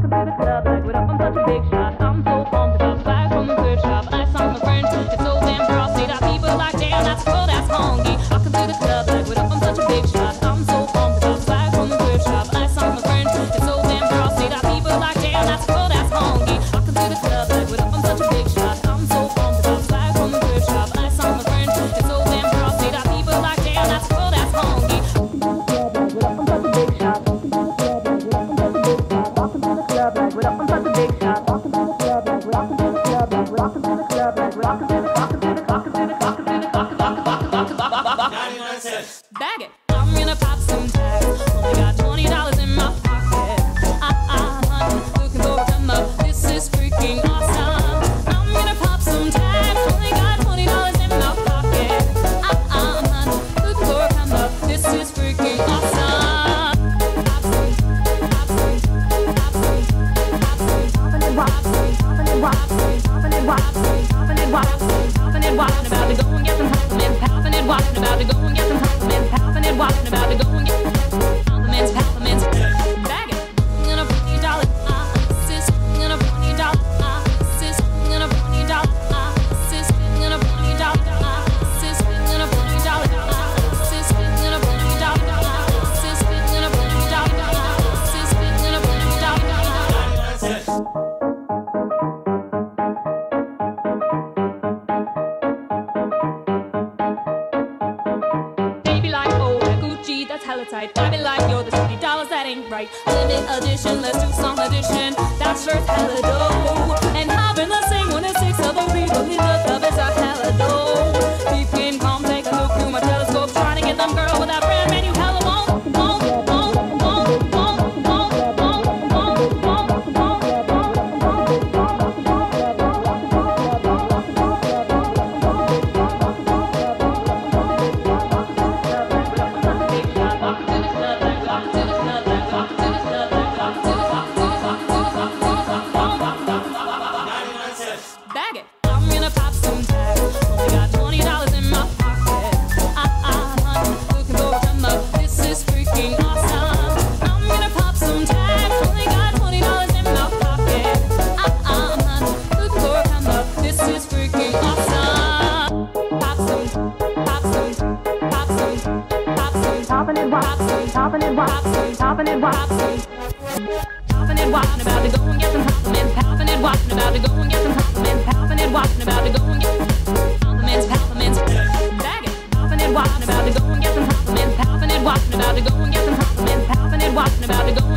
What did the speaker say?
walking through the club like, we're up, on such a big shot. I'm Baby like old Gucci, that's hella tight. Baby like you're the twenty dollars that ain't right. Limit edition, let's do some edition. That shirt's hella dope, and having the same. bag it. I'm gonna pop some tags. Only got twenty dollars in my pocket. Ah ah, am looking for a demo. This is freaking awesome. I'm gonna pop some tags. Only got twenty dollars in my pocket. Ah ah, am looking for a demo. This is freaking awesome. Pop some, pop some, pop some, pop some. Popping and watching, popping it, pop some, popping and watching. Popping and watching, about to go and get some popping it, about to go and get some compliments. Popping it, watching about to go and get some compliments. Compliments. Bag it. Popping it, watching about to go and get some compliments. Popping it, watching about to go and get some compliments. Popping it, watching about to go.